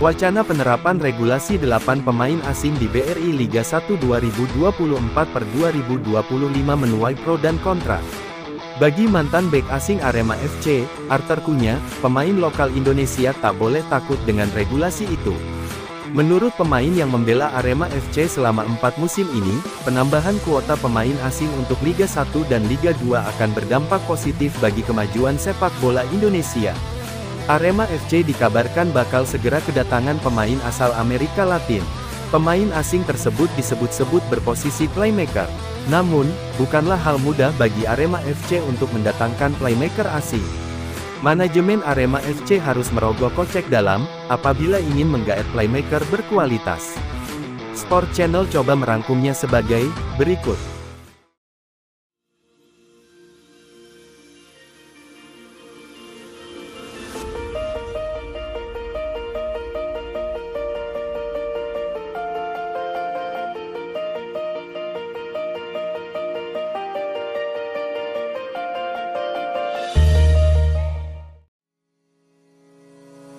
Wacana penerapan regulasi 8 pemain asing di BRI Liga 1 2024 per 2025 menuai pro dan kontra. Bagi mantan bek asing Arema FC, Arthur Kunya, pemain lokal Indonesia tak boleh takut dengan regulasi itu. Menurut pemain yang membela Arema FC selama empat musim ini, penambahan kuota pemain asing untuk Liga 1 dan Liga 2 akan berdampak positif bagi kemajuan sepak bola Indonesia. Arema FC dikabarkan bakal segera kedatangan pemain asal Amerika Latin. Pemain asing tersebut disebut-sebut berposisi playmaker. Namun, bukanlah hal mudah bagi Arema FC untuk mendatangkan playmaker asing. Manajemen Arema FC harus merogoh kocek dalam, apabila ingin menggaet playmaker berkualitas. Sport Channel coba merangkumnya sebagai berikut.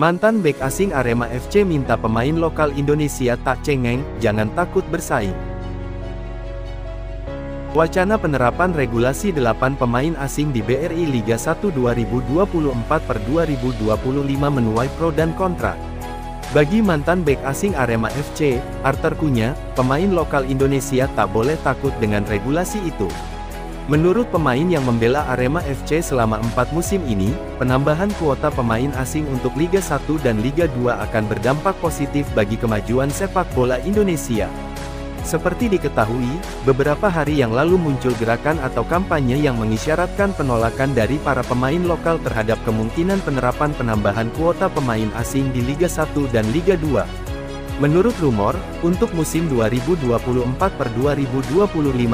Mantan bek asing Arema FC minta pemain lokal Indonesia tak cengeng, jangan takut bersaing. Wacana penerapan regulasi 8 pemain asing di BRI Liga 1 2024 per 2025 menuai pro dan kontra. Bagi mantan bek asing Arema FC, Arthur Kunya, pemain lokal Indonesia tak boleh takut dengan regulasi itu. Menurut pemain yang membela Arema FC selama empat musim ini, penambahan kuota pemain asing untuk Liga 1 dan Liga 2 akan berdampak positif bagi kemajuan sepak bola Indonesia. Seperti diketahui, beberapa hari yang lalu muncul gerakan atau kampanye yang mengisyaratkan penolakan dari para pemain lokal terhadap kemungkinan penerapan penambahan kuota pemain asing di Liga 1 dan Liga 2. Menurut rumor, untuk musim 2024 per 2025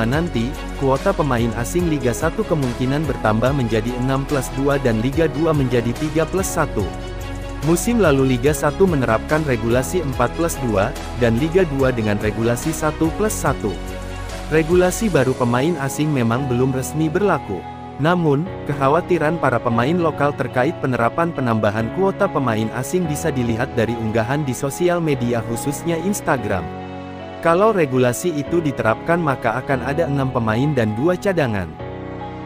nanti, kuota pemain asing Liga 1 kemungkinan bertambah menjadi 6 plus 2 dan Liga 2 menjadi 3 plus 1. Musim lalu Liga 1 menerapkan regulasi 4 plus 2, dan Liga 2 dengan regulasi 1 plus 1. Regulasi baru pemain asing memang belum resmi berlaku. Namun, kekhawatiran para pemain lokal terkait penerapan penambahan kuota pemain asing bisa dilihat dari unggahan di sosial media khususnya Instagram. Kalau regulasi itu diterapkan maka akan ada enam pemain dan dua cadangan.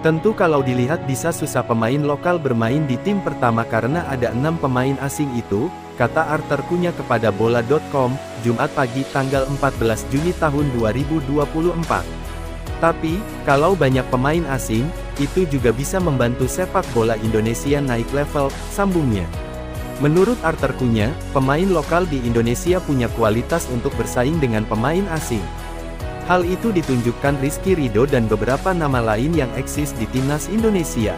Tentu kalau dilihat bisa susah pemain lokal bermain di tim pertama karena ada enam pemain asing itu, kata Arthur Kunya kepada bola.com, Jumat pagi tanggal 14 Juni tahun 2024. Tapi, kalau banyak pemain asing, itu juga bisa membantu sepak bola Indonesia naik level, sambungnya. Menurut Arthur Kunya, pemain lokal di Indonesia punya kualitas untuk bersaing dengan pemain asing. Hal itu ditunjukkan Rizky Rido dan beberapa nama lain yang eksis di timnas Indonesia.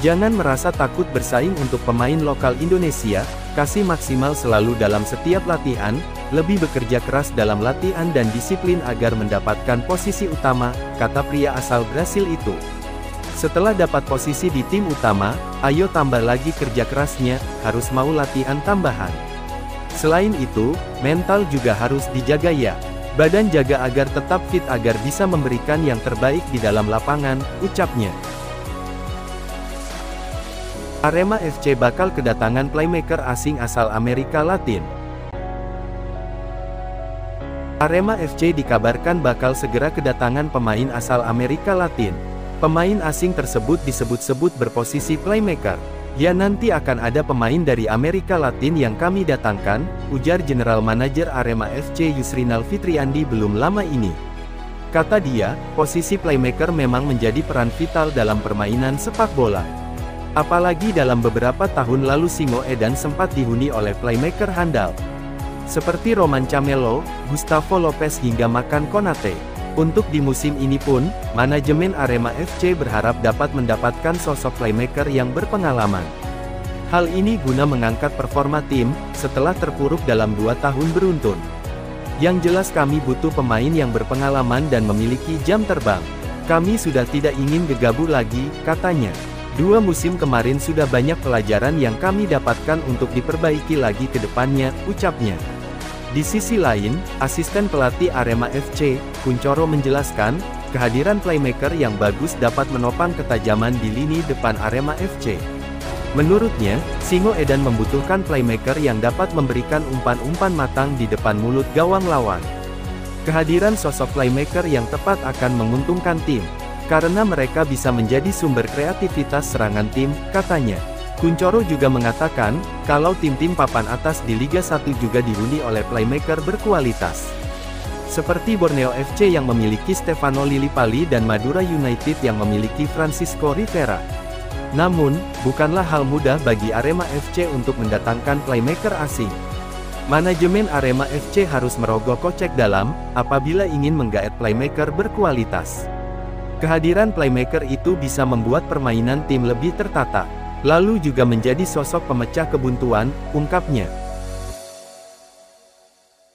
Jangan merasa takut bersaing untuk pemain lokal Indonesia, kasih maksimal selalu dalam setiap latihan, lebih bekerja keras dalam latihan dan disiplin agar mendapatkan posisi utama, kata pria asal Brasil itu. Setelah dapat posisi di tim utama, ayo tambah lagi kerja kerasnya, harus mau latihan tambahan. Selain itu, mental juga harus dijaga ya. Badan jaga agar tetap fit agar bisa memberikan yang terbaik di dalam lapangan, ucapnya. Arema FC bakal kedatangan playmaker asing asal Amerika Latin. Arema FC dikabarkan bakal segera kedatangan pemain asal Amerika Latin. Pemain asing tersebut disebut-sebut berposisi playmaker. Ya nanti akan ada pemain dari Amerika Latin yang kami datangkan, ujar General Manager Arema FC Yusrinal Fitriandi belum lama ini. Kata dia, posisi playmaker memang menjadi peran vital dalam permainan sepak bola. Apalagi dalam beberapa tahun lalu Singo Edan sempat dihuni oleh playmaker handal. Seperti Roman Camelo, Gustavo Lopez hingga Makan Konate. Untuk di musim ini pun, manajemen Arema FC berharap dapat mendapatkan sosok playmaker yang berpengalaman. Hal ini guna mengangkat performa tim, setelah terpuruk dalam dua tahun beruntun. Yang jelas kami butuh pemain yang berpengalaman dan memiliki jam terbang. Kami sudah tidak ingin gegabah lagi, katanya. Dua musim kemarin sudah banyak pelajaran yang kami dapatkan untuk diperbaiki lagi ke depannya, ucapnya. Di sisi lain, asisten pelatih Arema FC, Kuncoro menjelaskan, kehadiran playmaker yang bagus dapat menopang ketajaman di lini depan Arema FC. Menurutnya, Singo Edan membutuhkan playmaker yang dapat memberikan umpan-umpan matang di depan mulut gawang lawan. Kehadiran sosok playmaker yang tepat akan menguntungkan tim, karena mereka bisa menjadi sumber kreativitas serangan tim, katanya. Kuncoro juga mengatakan, kalau tim-tim papan atas di Liga 1 juga dihuni oleh playmaker berkualitas. Seperti Borneo FC yang memiliki Stefano Lillipali dan Madura United yang memiliki Francisco Rivera. Namun, bukanlah hal mudah bagi Arema FC untuk mendatangkan playmaker asing. Manajemen Arema FC harus merogoh kocek dalam, apabila ingin menggaet playmaker berkualitas. Kehadiran playmaker itu bisa membuat permainan tim lebih tertata. Lalu juga menjadi sosok pemecah kebuntuan, ungkapnya.